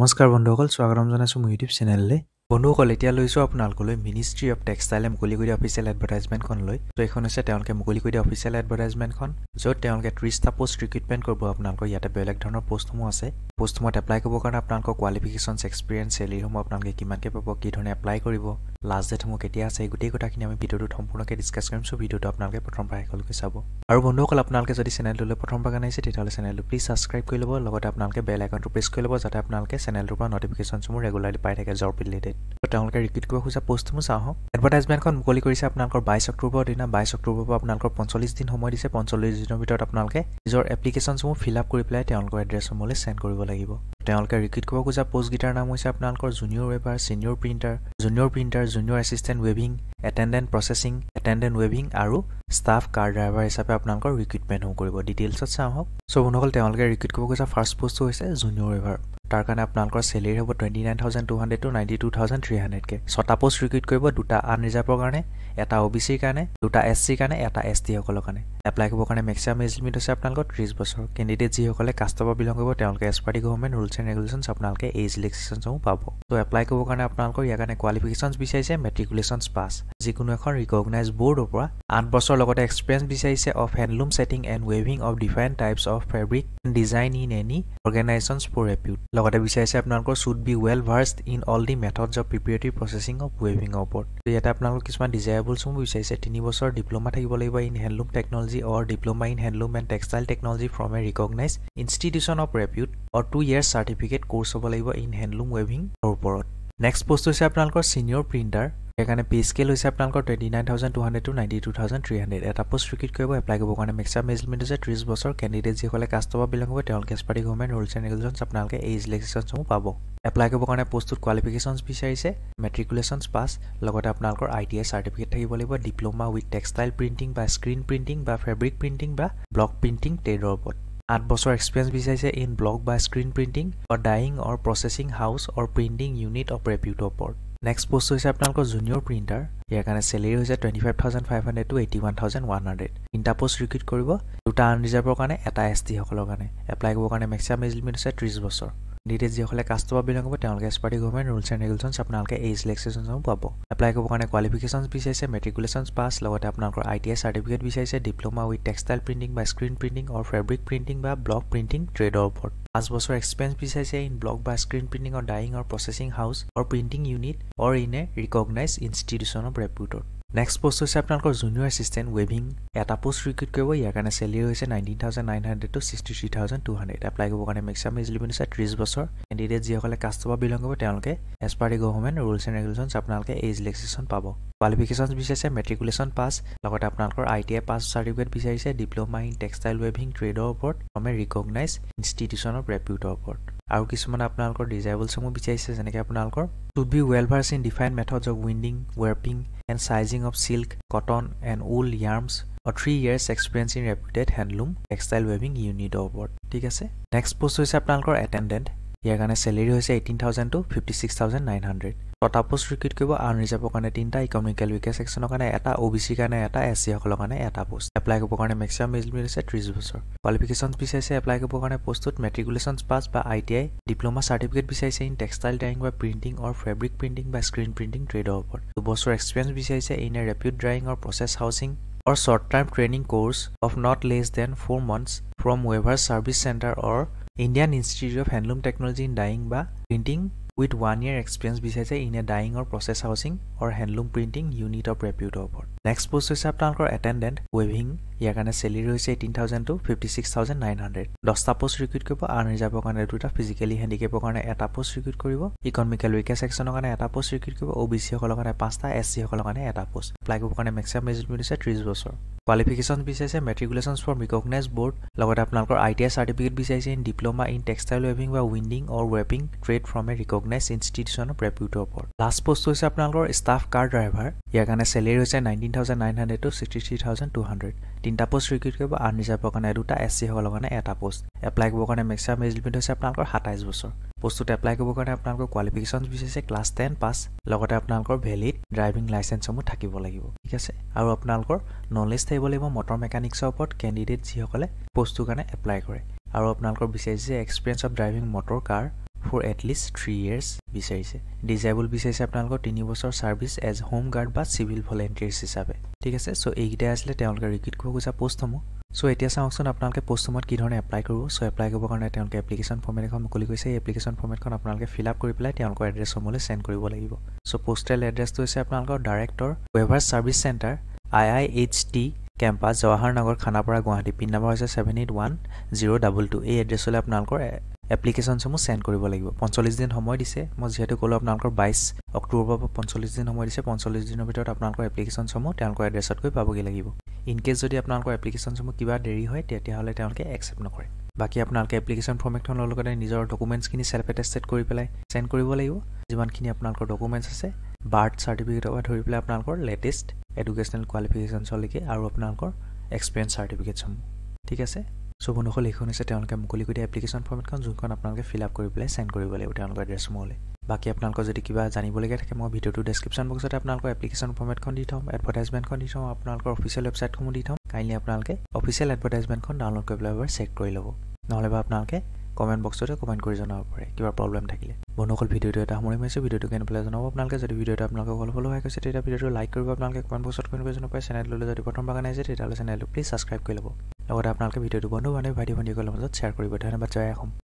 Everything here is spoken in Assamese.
নমস্কাৰ বন্ধুসকল স্বাগতম জনাইছোঁ মোৰ ইউটিউব চেনেললৈ বন্ধুসকল এতিয়া লৈছোঁ আপোনালোকলৈ মিনিষ্ট্ৰী অফ টেক্সটাইলে মুকলি কৰি দিয়া অফিচিয়েল এডভাৰটাইজমেণ্টখনলৈ ত' এইখন হৈছে তেওঁলোকে মুকলি কৰি দিয়া অফিচিয়েল এডভাৰটাইজমেণ্টখন য'ত তেওঁলোকে ত্ৰিছটা পষ্ট ৰিক্ৰুইটমেণ্ট কৰিব। আপোনালোকৰ ইয়াতে বেলেগ ধৰণৰ পষ্টসমূহ আছে। পষ্টসমূহত এপ্লাই কৰিবৰ কাৰণে আপোনালোকৰ কোৱালিফিকেশ্যনছ এক্সপিৰিয়েঞ্চ চেলেৰিসমূহ আপোনালোকে কিমানকৈ পাব কি ধৰণে এপ্লাই কৰিব লাষ্ট ডেটসমূহ কেতিয়া আছে এই গোটেই কথাখিনি আমি ভিডিঅ'টোত সম্পূৰ্ণকৈ ডিছকাছ কৰিম। চ' ভিডিঅ'টো আপোনালোকে প্ৰথম পৰা শেষলৈকে চাব। আৰু বন্ধুসকল আপোনালোকে যদি চেনেলটোলৈ প্ৰথম পৰা আহিছে তেতিয়াহ'লে চেনেলটো প্লিজ ছাবস্ক্ৰাইব কৰি ল'ব। লগতে আপোনালোকে বেল আইকনটো প্ৰেছ কৰি ল'ব যাতে আপোনালোকে চেনেলটোৰ পৰা নটিফিকেশ্যনসমূহ ৰেগুলাৰলি পাই থাকে জব ৰিলেটেড তেওঁলোকে ৰিপিট কৰিব খোজা পষ্টসমূহ চাওঁ আহক এডভাৰটাইজমেণ্টখন মুকলি কৰিছে আপোনালোকৰ বাইছ অক্টোবৰৰ দিনা। বাইছ অক্টোবৰৰ পৰা আপোনালোকৰ পঞ্চল্লিছ দিন সময় দিছে। পঞ্চল্লিছ দিনৰ ভিতৰত আপোনালোকে নিজৰ এপ্লিকেশ্যনসমূহ ফিল আপ কৰি পেলাই তেওঁলোকৰ এড্ৰেছসমূহলৈ চেণ্ড কৰিব লাগিব। তেওঁলোকে ৰিক্ৰুইট কৰিব খোজা পষ্টকেইটাৰ নাম হৈছে আপোনালোকৰ junior Weber senior printer junior printer junior assistant ৱেভিং attendant processing attendant ৱেভিং আৰু ষ্টাফ কাৰ ড্ৰাইভাৰ হিচাপে আপোনালোকৰ ৰিক্ৰুইটমেণ্টসমূহ কৰিব। ডিটেইলছত চাওঁ আহক চ' বন্ধুসকল তেওঁলোকে ৰিক্ৰুইট কৰিব খোজা ফাৰ্ষ্ট পষ্টটো হৈছে জুনিয়ৰ ৱেভাৰ তাৰ কাৰণে আপোনালোকৰ চেলেৰি হ'ব twenty nine thousand two hundred to ninety two thousand three হাণ্ড্ৰেডকৈ ছটা পষ্ট ৰিক্ৰুইট কৰিব দুটা আনৰিজাৰ্ভৰ কাৰণে এটা অ' বি চিৰ কাৰণে দুটা এছ চিৰ কাৰণে এটা এছ টিসকলৰ কাৰণে। এপ্লাই কৰিবৰ কাৰণে মেক্সিমাম এজ লিমিট হৈছে আপোনালোকৰ ত্ৰিছ বছৰ। কেণ্ডিডেট যিসকলে কাষ্টমাৰ বিলং কৰিব তেওঁলোকে as per the government rules and regulations আপোনালোকে এইজ ৰিলেক্সেশ্যনসমূহ পাব। ত' এপ্লাই কৰিবৰ কাৰণে আপোনালোকৰ ইয়াৰ কাৰণে কোৱালিফিকেশ্যনছ বিচাৰিছে মেট্ৰিকুলেশ্যনছ পাছ যিকোনো এখন ৰিকগনাইজ বৰ্ডৰ পৰা আঠ বছৰ লগতে এক্সপিৰিয়েঞ্চ বিচাৰিছে of handloom setting and ৱেভিং of different types of fabric design in any organisations for repute লগতে বিচাৰিছে আপোনালোকৰ should be well versed in all the methods of preparative processing of ৱেভিঙৰ ওপৰত। ইয়াতে আপোনালোকৰ কিছুমান ডিজায়াবলছসমূহ বিচাৰিছে। তিনি বছৰ ডিপ্ল'মা থাকিব লাগিব in handloom technology or diploma in handloom and textile technology from a recognise institution of repute or two years certificate course হ'ব লাগিব ইন হেণ্ডলুম ৱেভিঙৰ ওপৰত। নেক্সট পষ্ট হৈছে আপোনালোকৰ ছিনিয়ৰ প্ৰিণ্টাৰ সেইকাৰণে পে স্কেল হৈছে আপোনালোকৰ twenty nine thousand two hundred to ninety two thousand three hundred এটা পষ্ট ৰিক্ৰুইট কৰিব এপ্লাই কৰিবৰ কাৰণে মেক্সিমাম এজ লিমিট হৈছে ত্ৰিছ বছৰ। কেণ্ডিডেট যিসকলে কাষ্টমাৰ বিলং হ'ব তেওঁলোকে as per the government rules and regulations আপোনালোকে এইজ ৰিলেক্সেশ্যনসমূহ পাব। এপ্লাই কৰিবৰ কাৰণে পষ্টটোত কোৱালিফিকেশ্যনছ বিচাৰিছে মেট্ৰিকুলেশ্যনছ পাছ লগতে আপোনালোকৰ আই টি আই চাৰ্টিফিকেট থাকিব লাগিব ডিপ্ল'মা উইথ টেক্সটাইল প্ৰিণ্টিং বা স্ক্ৰীণ প্ৰিণ্টিং বা ফেব্ৰিক প্ৰিণ্টিং বা ব্লক প্ৰিণ্টিং ট্ৰেডৰ ওপৰত। আঠ বছৰ এক্সপিৰিয়েঞ্চ বিচাৰিছে ইন ব্লক বা screen printing or dyeing or processing house or printing unit of ৰেপিউটৰ ওপৰত। নেক্সট পষ্ট হৈছে আপোনালোকৰ জুনিয়ৰ প্ৰিণ্টাৰ ইয়াৰ কাৰণে চেলেৰি হৈছে twenty five thousand five hundred to eighty one thousand one hundred তিনিটা পষ্ট ৰিক্ৰুইট কৰিব দুটা আনৰিজাৰ্ভৰ কাৰণে এটা এছ টিসকলৰ কাৰণে। এপ্লাই কৰিবৰ কাৰণে মেক্সিমাম এজ লিমিট হৈছে ত্ৰিছ বছৰ। ডিটেইলছ যিসকলে কাষ্টমাৰ বিলং হ'ব তেওঁলোকে as per the government rules and regulations আপোনালোকে এইজ ৰিলেক্সেশ্যনসমূহ পাব। এপ্লাই কৰিবৰ কাৰণে কোৱালিফিকেশ্যনছ বিচাৰিছে মেট্ৰিকুলেশ্যনছ পাছ লগতে আপোনালোকৰ আই টি আই চাৰ্টিফিকেট বিচাৰিছে ডিপ্ল'মা উইথ টেক্সটাইল প্ৰিণ্টিং বা screen printing or fabric printing বা ব্লক প্ৰিণ্টিং ট্ৰেডৰ ওপৰত। পাঁচ বছৰ এক্সপিৰিয়েঞ্চ বিচাৰিছে ইন ব্লক বা screen printing or dyeing or processing house or printing unit or in a recognise institution of ৰেপিউটৰ next post হৈছে আপোনালোকৰ জুনিয়ৰ এছিষ্টেণ্ট ৱেভিং এটা পষ্ট ৰিক্ৰুইট কৰিব ইয়াৰ কাৰণে চেলেৰি হৈছে nineteen thousand nine hundred to sixty three thousand two hundred apply কৰিবৰ কাৰণে মেক্সিমাম এজ লিমিট হৈছে ত্ৰিছ বছৰ। কেণ্ডিডেট যিসকলে কাষ্টমাৰ বিলং কৰিব তেওঁলোকে as per the government rules and regulations আপোনালোকে এইজ ৰিলেক্সেশ্যন পাব। কোৱালিফিকেশ্যনছ বিচাৰিছে মেট্ৰিকুলেশ্যন পাছ লগতে আপোনালোকৰ I T I pass certificate বিচাৰিছে ডিপ্ল'মা ইন টেক্সটাইল ৱেভিং ট্ৰেডৰ ওপৰত from a recognise institution of ৰেপিউটৰ ওপৰত। আৰু কিছুমান আপোনালোকৰ ডিজাইবলছসমূহ বিচাৰিছে যেনেকৈ আপোনালোকৰ টুড be well versed in define methods of winding warping and sizing of silk cotton and wool yarns or three years experience in reputed handloom textile ৱেভিং ইউনিটৰ ওপৰত ঠিক আছে? নেক্সট পষ্ট হৈছে আপোনালোকৰ এটেণ্ডেণ্ট ইয়াৰ কাৰণে চেলেৰি হৈছে eighteen thousand to fifty six thousand nine hundred ছটা পষ্ট ৰিক্ৰুইট কৰিব আনৰিজাৰ্ভৰ কাৰণে তিনিটা ইকনমিকেল উইকে ছেকশ্যনৰ কাৰণে এটা অ' বি চিৰ কাৰণে এটা এছ চিসকলৰ কাৰণে এটা পষ্ট এপ্লাই কৰিবৰ কাৰণে মেক্সিমাম এজ লিমিট হৈছে ত্ৰিছ বছৰ। কোৱালিফিকেশ্যনছ বিচাৰিছে এপ্লাই কৰিবৰ কাৰণে পষ্টটোত মেট্ৰিকুলেশ্যনছ পাছ বা I T I diploma certificate বিচাৰিছে ইন টেক্সটাইল ডাইং বা প্ৰিণ্টিং অৰ ফেব্ৰিক প্ৰিণ্টিং বা স্ক্ৰীণ প্ৰিণ্টিং ট্ৰেডৰ ওপৰত। দুবছৰ এক্সপিৰিয়েঞ্চ বিচাৰিছে in a reputed drying or process housing or short-term training course of not less than 4 months from Weaver Service Center or Indian institute of handloom technology in dyeing বা printing with one year experience বিচাৰিছে in a dyeing process housing or handloom printing unit of ৰেপিউটৰ ওপৰত নেক্সট পষ্ট হৈছে আপোনালোকৰ এটেণ্ডেণ্ট ৱেভিং ইয়াৰ কাৰণে চেলেৰি হৈছে eighteen thousand to fifty six thousand nine hundred দহটা পষ্ট ৰিক্ৰুইট কৰিব আনৰিজাৰ্ভৰ কাৰণে দুটা ফিজিকেলি হেণ্ডিকেপৰ কাৰণে এটা পষ্ট ৰিক্ৰুইট কৰিব ইকনমিকেল উইকে ছেকশ্যনৰ কাৰণে এটা পষ্ট ৰিক্ৰুইট কৰিব অ' বি চিসকলৰ কাৰণে পাঁচটা এছ চিসকলৰ কাৰণে এটা পষ্ট এপ্লাই কৰিবৰ কাৰণে মেক্সিমাম এজ লিমিট হৈছে ত্ৰিছ বছৰ। কোৱালিফিকেশ্যন বিচাৰিছে মেট্ৰিকুলেশ্যনছ ফ্ৰম ৰিকগনাইজ বৰ্ড লগতে আপোনালোকৰ আই টি আই চাৰ্টিফিকেট বিচাৰিছে ইন ডিপ্ল'মা ইন টেক্সটাইল ৱেভিং বা winding or warping trade from a recognize institution of ৰেপিউটৰ ওপৰত লাষ্ট পষ্ট হৈছে আপোনালোকৰ ষ্টাফ কাৰ ড্ৰাইভাৰ ইয়াৰ কাৰণে চেলেৰি হৈছে nineteen thousand nine hundred to sixty three thousand two hundred তিনিটা পষ্ট ৰিক্ৰুইট কৰিব আনৰিজাৰ্ভৰ কাৰণে দুটা এছ চিসকলৰ কাৰণে এটা পষ্ট এপ্লাই কৰিবৰ কাৰণে মেক্সিমাম এজ লিমিট হৈছে আপোনালোকৰ সাতাইছ বছৰ। বস্তুত এপ্লাই কৰিবৰ কাৰণে আপোনালোকৰ কোৱালিফিকেশ্যন বিচাৰিছে ক্লাছ টেন পাছ লগতে আপোনালোকৰ ভেলিড ড্ৰাইভিং লাইচেঞ্চসমূহ থাকিব লাগিব ঠিক আছে? আৰু আপোনালোকৰ নলেজ থাকিব লাগিব মটৰ মেকানিক্সৰ ওপৰত কেণ্ডিডেট যিসকলে পষ্টটোৰ কাৰণে এপ্লাই কৰে। আৰু আপোনালোকৰ বিচাৰিছে experience of driving motor car for at least three years বিচাৰিছে। ডিজেবল বিচাৰিছে আপোনালোকৰ তিনি বছৰ ছাৰ্ভিচ এজ হোম গাৰ্ড বা চিভিল ভলেণ্টিয়াৰ্ছ হিচাপে। ঠিক আছে চ' এইকেইটাই আছিলে তেওঁলোকে ৰিক্ৰুইট কৰিব খোজা পষ্টসমূহ চ' এতিয়া চাওকচোন আপোনালোকে পষ্টসমূহত কি ধৰণে এপ্লাই কৰিব। চ' এপ্লাই কৰিবৰ কাৰণে তেওঁলোকে এপ্লিকেশ্যন ফৰ্মেট এখন মুকলি কৰিছে। এই এপ্লিকেশ্যন ফৰ্মেটখন আপোনালোকে ফিল আপ কৰি পেলাই তেওঁলোকৰ এড্ৰেছসমূহলৈ চেণ্ড কৰিব লাগিব। চ' পোষ্টেল এড্ৰেছটো হৈছে আপোনালোকৰ director weaver service center I I H T campus Jawahar Nagar Khanapara Guwahati. Pin number হৈছে seven eight one zero' double two এই এড্ৰেছলৈ আপোনালোকৰ এপ্লিকেশ্যনসমূহ চেণ্ড কৰিব লাগিব। পঞ্চল্লিছ দিন সময় দিছে। মই যিহেতু ক'লোঁ আপোনালোকৰ বাইছ অক্টোবৰৰ পৰা পঞ্চল্লিছ দিন সময় দিছে পঞ্চল্লিছ দিনৰ ভিতৰত আপোনালোকৰ এপ্লিকেশ্যনসমূহ তেওঁলোকৰ এড্ৰেছত গৈ পাবগৈ লাগিব। ইন কেছ যদি আপোনালোকৰ এপ্লিকেশ্যনসমূহ কিবা দেৰি হয় তেতিয়াহ'লে তেওঁলোকে একচেপ্ট নকৰে। বাকী আপোনালোকে এপ্লিকেশ্যন ফৰ্মেটখনৰ লগতে নিজৰ ডকুমেণ্টছখিনি চেল্ফ এটেষ্টেড কৰি পেলাই চেণ্ড কৰিব লাগিব। যিমানখিনি আপোনালোকৰ ডকুমেণ্টছ আছে বাৰ্থ চাৰ্টিফিকেটৰ পৰা ধৰি পেলাই আপোনালোকৰ লেটেষ্ট এডুকেশ্যনেল কোৱালিফিকেশ্যনছলৈকে আৰু আপোনালোকৰ এক্সপিৰিয়েঞ্চ চাৰ্টিফিকেটসমূহ ঠিক আছে? চ' বন্ধুসকল এইখন হৈছে তেওঁলোকে মুকলি কৰি দিয়া এপ্লিকেশ্যন ফৰ্মেটখন যোনখন আপোনালোকে ফিল আপ কৰি পেলাই চেণ্ড কৰিব লাগিব তেওঁলোকৰ এড্ৰেছসমূহলৈ বাকী আপোনালোকৰ যদি কিবা জানিবলগীয়া থাকে মই ভিডিঅ'টো ডেছক্ৰিপশ্যন বক্সতে আপোনালোকৰ এপ্লিকেশ্যন ফৰ্মেটখন দি থ'ম এডভাৰটাইজমেণ্টখন দি থ'ম আপোনালোকৰ অফিচিয়েল ৱেবছাইটসমূহ দি থ'ম। কাইণ্ডলি আপোনালোকে অফিচিয়েল এডভাৰটাইজমেণ্টখন ডাউনলোড কৰি পেলাই এবাৰ চেক কৰি ল'ব। নহ'লে বা আপোনালোকে কমেণ্ট বক্সতে কমেণ্ট কৰি জনাব পাৰে কিবা প্ৰব্লেম থাকিলে। বন্ধুসকল ভিডিঅ'টো এটা সামৰি মাৰিছোঁ ভিডিঅ'টো কেনে পেলাই জনাব আপোনালোকে। যদি ভিডিঅ'টো আপোনালোকে অলপ হ'লেও সহায় কৰিছে তেতিয়া ভিডিঅ'টো লাইক কৰিব আপোনালোকে কমেণ্ট বক্সত কৰি জনাব পাৰে। চেনেললৈ যদি প্ৰথম বাগান আহিছে তেতিয়াহ'লে চেনেলটো প্লিজ ছাবস্ক্ৰাইব কৰি ল'ব। লগতে আপোনালোকে ভিডিঅ'টো বন্ধু বান্ধৱী ভাইটি ভণ্টিসকলৰ মাজত শ্বেয়াৰ কৰিব। ধন্যবাদ জয় অসম